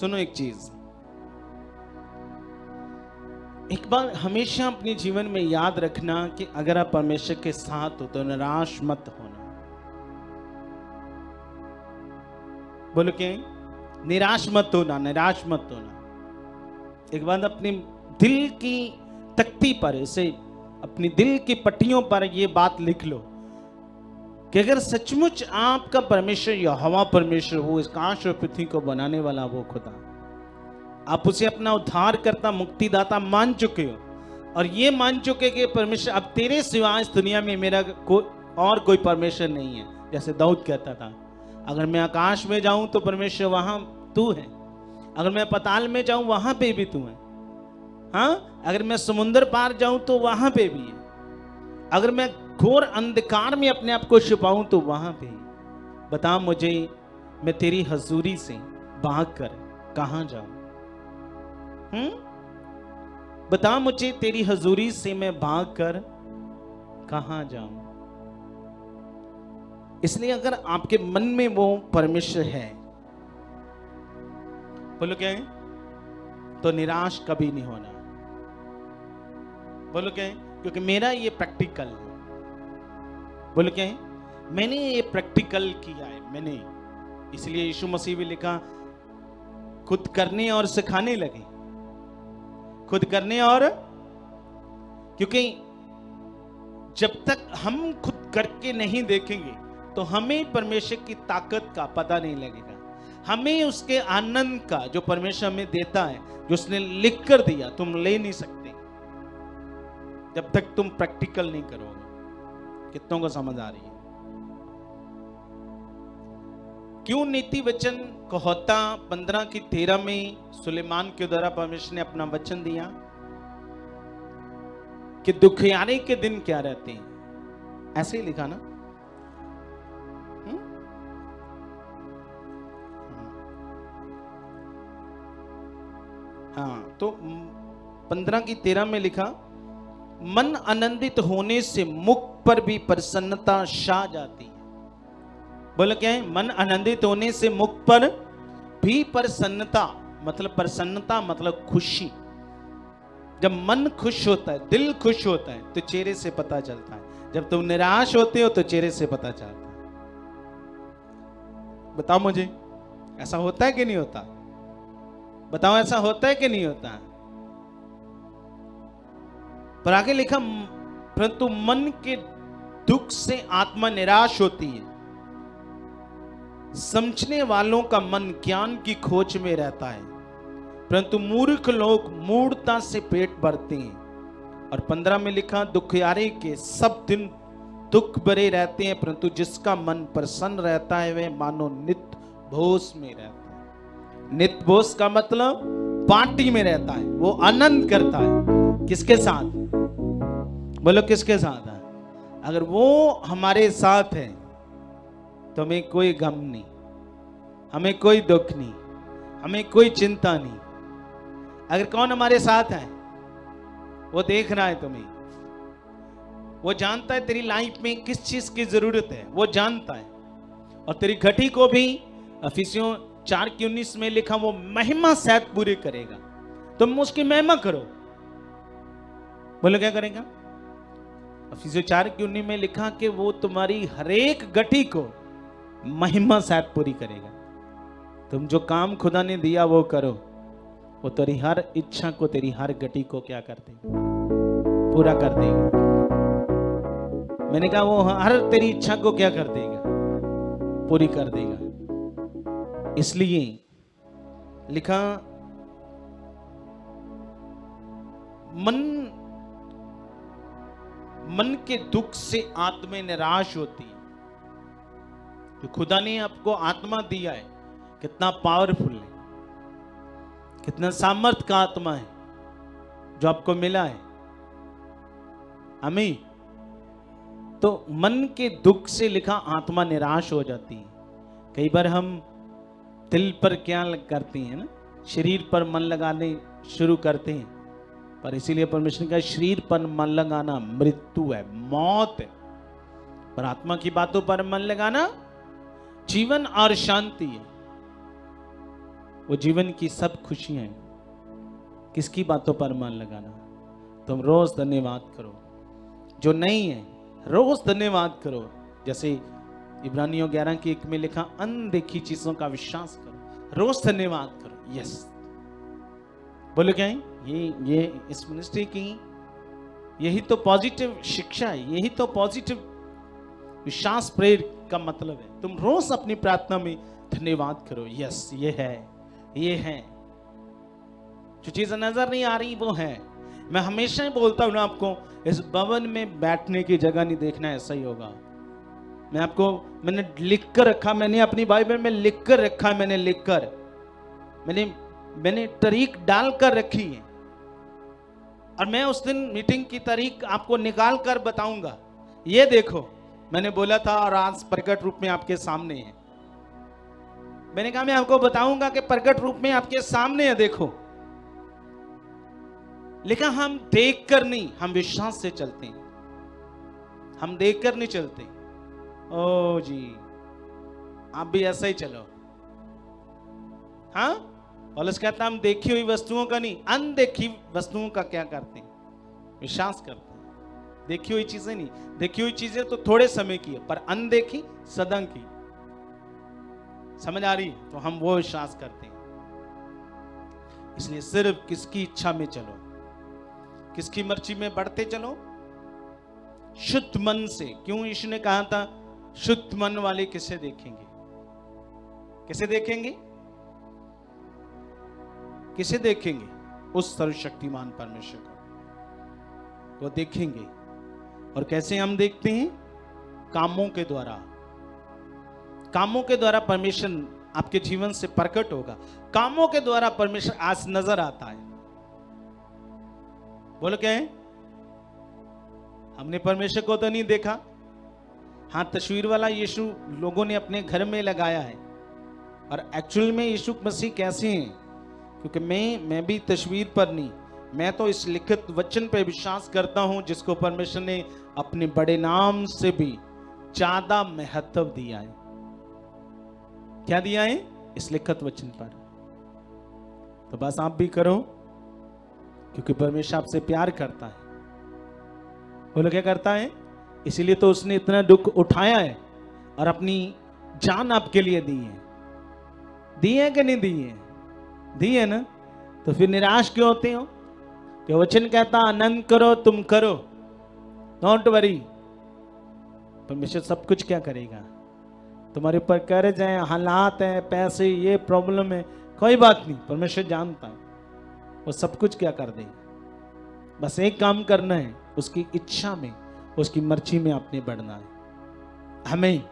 सुनो एक चीज़। एक बार हमेशा अपने जीवन में याद रखना कि अगर आप परमेश्वर के साथ हो तो निराश मत होना। बोलो के निराश मत होना, निराश मत होना। एक बार अपने दिल की तख्ती पर, इसे अपनी दिल की पट्टियों पर यह बात लिख लो। कि अगर सचमुच आपका परमेश्वर या हवा परमेश्वर हो इस काश और पृथ्वी को बनाने वाला वो खुदा। आप उसे अपना उद्धार करता मुक्तिदाता मान चुके हो। और ये मान चुके कि परमेश्वर अब तेरे सिवा इस दुनिया में मेरा को, और कोई परमेश्वर नहीं है जैसे दाऊद कहता था। अगर मैं आकाश में जाऊँ तो परमेश्वर वहाँ तू है। अगर मैं पताल में जाऊँ वहाँ पे भी तू है। हाँ? अगर मैं समुन्द्र पार जाऊँ तो वहाँ पे भी है। अगर मैं घोर अंधकार में अपने आप को छुपाऊं तो वहाँ पे। बता मुझे, मैं तेरी हजूरी से भाग कर कहा जाऊँ? हम्म? बता मुझे, तेरी हजूरी से मैं भाग कर कहा जाऊँ? इसलिए अगर आपके मन में वो परमेश्वर है, बोलो क्या है? तो निराश कभी नहीं होना। बोलो क्या है? क्योंकि मेरा ये प्रैक्टिकल है। बोलो क्या है? मैंने ये प्रैक्टिकल किया है, मैंने। इसलिए यीशु मसीह भी लिखा, खुद करने और सिखाने लगे। खुद करने और, क्योंकि जब तक हम खुद करके नहीं देखेंगे तो हमें परमेश्वर की ताकत का पता नहीं लगेगा। हमें उसके आनंद का जो परमेश्वर हमें देता है, जो उसने लिख कर दिया, तुम ले नहीं सकते। जब तक तुम प्रैक्टिकल नहीं करोगे। कितनों को समझ आ रही है? क्यों नीति वचन को होता पंद्रह की तेरह में सुलेमान के द्वारा परमेश्वर ने अपना वचन दिया? कि दुखियारे के दिन क्या रहते हैं? ऐसे ही लिखा ना? हुँ? हाँ तो पंद्रह की तेरह में लिखा मन आनंदित होने से मुख पर भी प्रसन्नता छा जाती है। बोलो क्या है? मन आनंदित होने से मुख पर भी प्रसन्नता मतलब प्रसन्नता मतलब खुशी। जब मन खुश होता है, दिल खुश होता है तो चेहरे से पता चलता है। जब तुम निराश होते हो तो चेहरे से पता चलता है। बताओ मुझे, ऐसा होता है कि नहीं होता? बताओ, ऐसा होता है कि नहीं होता? पर आगे लिखा परंतु मन के दुख से आत्मा निराश होती है। समझने वालों का मन ज्ञान की खोज में रहता है। परंतु मूर्ख लोग मूर्ता से पेट भरते हैं। और पंद्रह में लिखा, दुखियारे के सब दिन दुख भरे रहते हैं, परंतु जिसका मन प्रसन्न रहता है, वह मानो नित भोस में रहता है। नित भोस का मतलब पार्टी में रहता है, वो आनंद करता है। किसके साथ? बोलो, किसके साथ है? अगर वो हमारे साथ है तो हमें कोई गम नहीं, हमें कोई दुख नहीं, हमें कोई चिंता नहीं। अगर कौन हमारे साथ है, वो देख रहा है तुम्हें। वो जानता है तेरी लाइफ में किस चीज़ की ज़रूरत है, वो जानता है। और तेरी घटी को भी अफिसियों चार की उन्नीस में लिखा, वो महिमा सहित पूरी करेगा। तुम उसकी महिमा करो। बोलो, क्या करेगा? अफिसियों चार की उन्नीस में लिखा कि वो तुम्हारी हरेक गति को महिमा सहित पूरी करेगा। तुम जो काम खुदा ने दिया वो करो। वो तेरी हर इच्छा को, तेरी हर गति को क्या कर देगा? पूरा कर देगा। मैंने कहा, वो हर तेरी इच्छा को क्या कर देगा? पूरी कर देगा। इसलिए लिखा, मन मन के दुख से आत्मा निराश होती है। जो खुदा ने आपको आत्मा दिया है, कितना पावरफुल है, कितना सामर्थ का आत्मा है, जो आपको मिला है। हमें तो मन के दुख से लिखा आत्मा निराश हो जाती है। कई बार हम दिल पर क्या करते हैं ना, शरीर पर मन लगाने शुरू करते हैं। पर इसीलिए परमेश्वर का शरीर पर मन लगाना मृत्यु है, मौत है। पर आत्मा की बातों पर मन लगाना जीवन और शांति है। वो जीवन की सब खुशियाँ किसकी बातों पर मन लगाना? तुम रोज धन्यवाद करो। जो नहीं है, रोज धन्यवाद करो। जैसे इब्रानियों ग्यारह की एक में लिखा, अनदेखी चीज़ों का विश्वास करो। रोज धन्यवाद करो। यस। बोले क्या है? ये ये इस मिनिस्ट्री की यही तो पॉजिटिव शिक्षा है, यही तो पॉजिटिव विश्वास, प्रेर का मतलब है। तुम रोज अपनी प्रार्थना में धन्यवाद करो। यस ये है ये है। जो चीज़ नज़र नहीं आ रही, वो है। मैं हमेशा ही बोलता हूँ ना आपको, इस भवन में बैठने की जगह नहीं देखना ऐसा ही होगा। मैं आपको, मैंने लिख कर रखा, मैंने अपनी बाइबल में लिख कर रखा मैंने लिख कर। मैंने मैंने तारीख डाल कर रखी है। और मैं उस दिन मीटिंग की तारीख आपको निकाल कर बताऊँगा। ये देखो, मैंने बोला था और आज प्रकट रूप में आपके सामने है। मैंने कहा, मैं आपको बताऊँगा कि प्रकट रूप में आपके सामने है, देखो। लेकिन हम देख कर नहीं, हम विश्वास से चलते हैं। हम देख कर नहीं चलते। ओ जी, आप भी ऐसा ही चलो। हाँ? पॉलस कहता हम देखी हुई वस्तुओं का नहीं, अनदेखी वस्तुओं का क्या करते हैं? विश्वास करते हैं। देखी हुई चीज़ें नहीं, देखी हुई चीज़ें तो थोड़े समय की है, पर अनदेखी सदा की। समझ आ रही तो हम वो विश्वास करते हैं। इसलिए सिर्फ़ किसकी इच्छा में चलो, किसकी मर्ज़ी में बढ़ते चलो? शुद्ध मन से। क्यों यीशु ने कहा था, शुद्ध मन वाले किसे देखेंगे? किसे देखेंगे? किसे देखेंगे? उस सर्वशक्तिमान परमेश्वर को। वो देखेंगे। और कैसे हम देखते हैं? कामों के द्वारा। कामों के द्वारा परमेश्वर आपके जीवन से प्रकट होगा। कामों के द्वारा परमेश्वर आज नज़र आता है। बोलो क्या है? हमने परमेश्वर को तो नहीं देखा। हाँ तस्वीर वाला यीशु लोगों ने अपने घर में लगाया है। और एक्चुअल में यीशु मसीह कैसे हैं? क्योंकि मैं मैं भी तस्वीर पर नहीं, मैं तो इस लिखित वचन पर विश्वास करता हूँ, जिसको परमेश्वर ने अपने बड़े नाम से भी ज़्यादा महत्व दिया है। क्या दिया है? इस लिखित वचन पर। तो बस आप भी करो, क्योंकि परमेश्वर आपसे प्यार करता है। बोलो, क्या करता है? इसीलिए तो उसने इतना दुख उठाया है और अपनी जान आपके लिए दी है। दी है कि नहीं दी है? दी है ना? तो फिर निराश क्यों होते हो? कि वचन कहता, आनंद करो, तुम करो। डोंट वरी परमेश्वर सब कुछ क्या करेगा? तुम्हारे ऊपर कर्ज है, हालात है, पैसे, ये प्रॉब्लम है। कोई बात नहीं, परमेश्वर जानता है। वो सब कुछ क्या कर देगा? बस एक काम करना है, उसकी इच्छा में, उसकी मर्ज़ी में आपने बढ़ना है। हमें